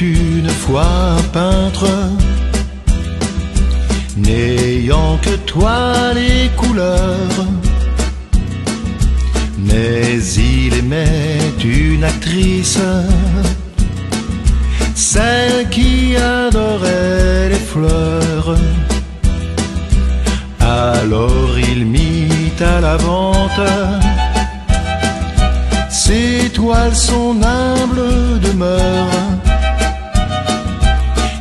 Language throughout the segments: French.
une fois peintre, n'ayant que toi les couleurs. Mais il aimait une actrice, celle qui adorait les fleurs. Alors il mit à la vente ses toiles, son humble demeure.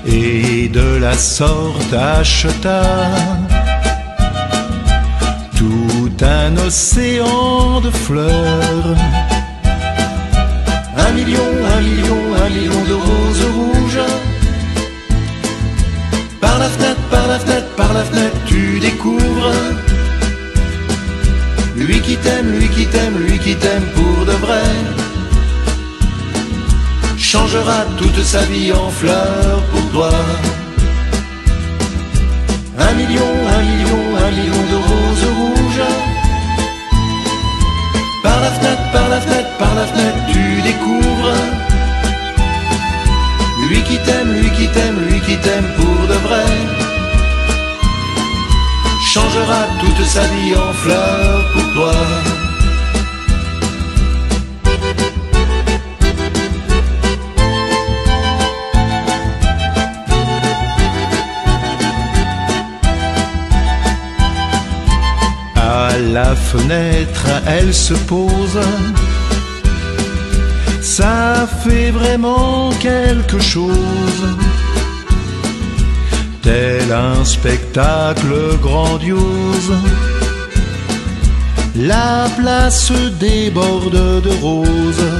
Et de la sorte acheta tout un océan de fleurs. Lui qui t'aime, lui qui t'aime, lui qui t'aime pour de vrai. Changera toute sa vie en fleurs Changera toute sa vie en fleurs pour toi. À la fenêtre, elle se pose. Ça fait vraiment quelque chose. Tel un spectacle grandiose. La place déborde de roses.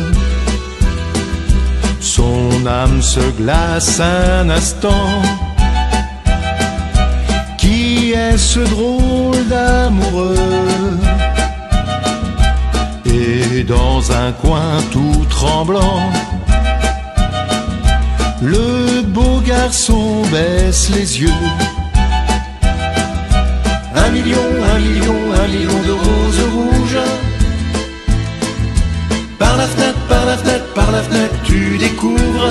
Son âme se glace un instant. Qui est ce drôle d'amoureux? Et dans un coin tout tremblant, le beau garçon baisse les yeux. Un million, un million, un million de roses rouges. Par la fenêtre, par la fenêtre, par la fenêtre, tu découvres.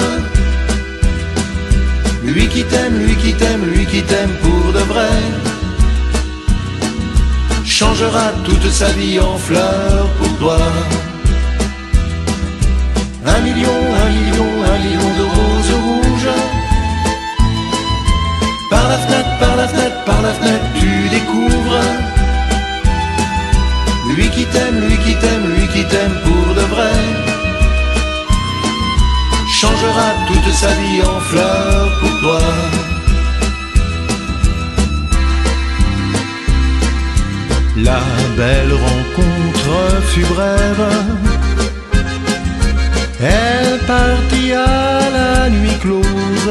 Lui qui t'aime, lui qui t'aime, lui qui t'aime pour de vrai. Changera toute sa vie en fleurs pour toi. Un million, par la fenêtre, tu découvres. Lui qui t'aime, lui qui t'aime, lui qui t'aime pour de vrai. Changera toute sa vie en fleurs pour toi. La belle rencontre fut brève. Elle partit à la nuit close.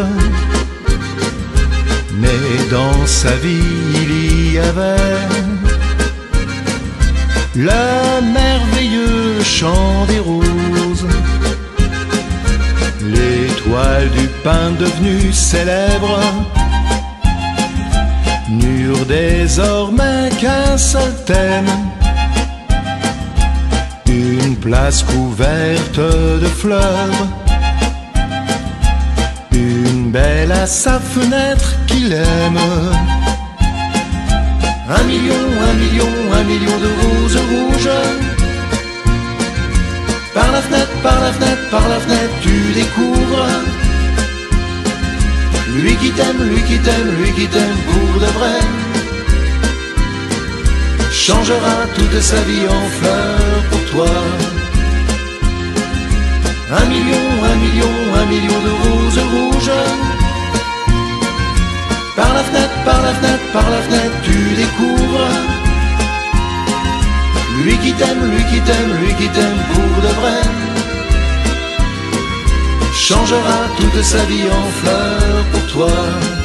Mais dans sa vie il y avait le merveilleux chant des roses. L'étoile du pain devenue célèbre n'eurent désormais qu'un seul thème. Une place couverte de fleurs. Belle à sa fenêtre qu'il aime. Un million, un million, un million de roses rouges. Par la fenêtre, par la fenêtre, par la fenêtre, tu découvres. Lui qui t'aime, lui qui t'aime, lui qui t'aime pour de vrai. Changera toute sa vie en fleurs pour toi. Un million, un million, un million Lui qui t'aime, lui qui t'aime, lui qui t'aime pour de vrai. Changera toute sa vie en fleurs pour toi.